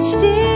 Still. it.